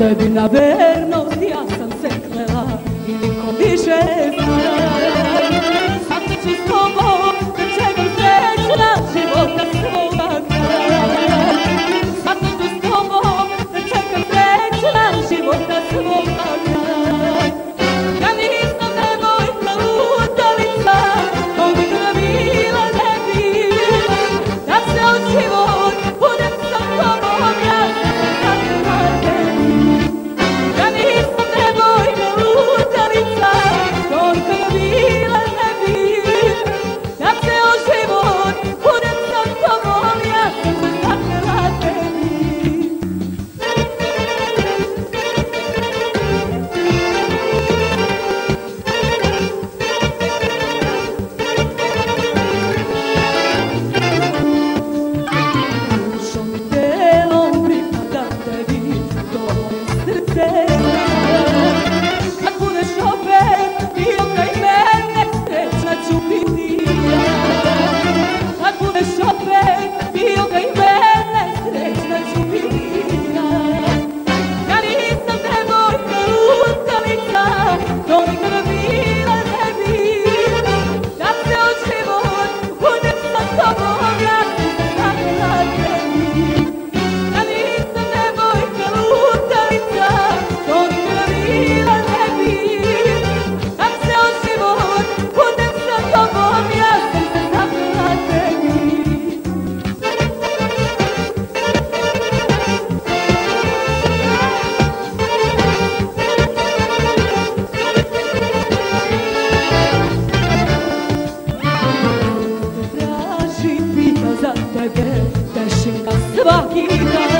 I've been a vez. baby. sergę, też się kasywa kita.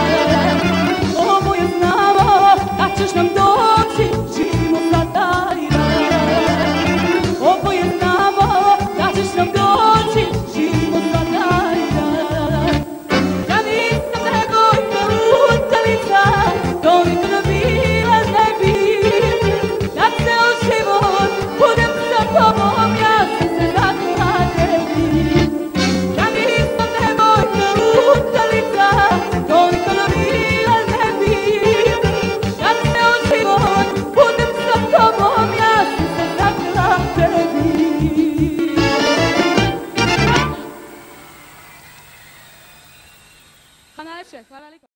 Hepsi, hvala.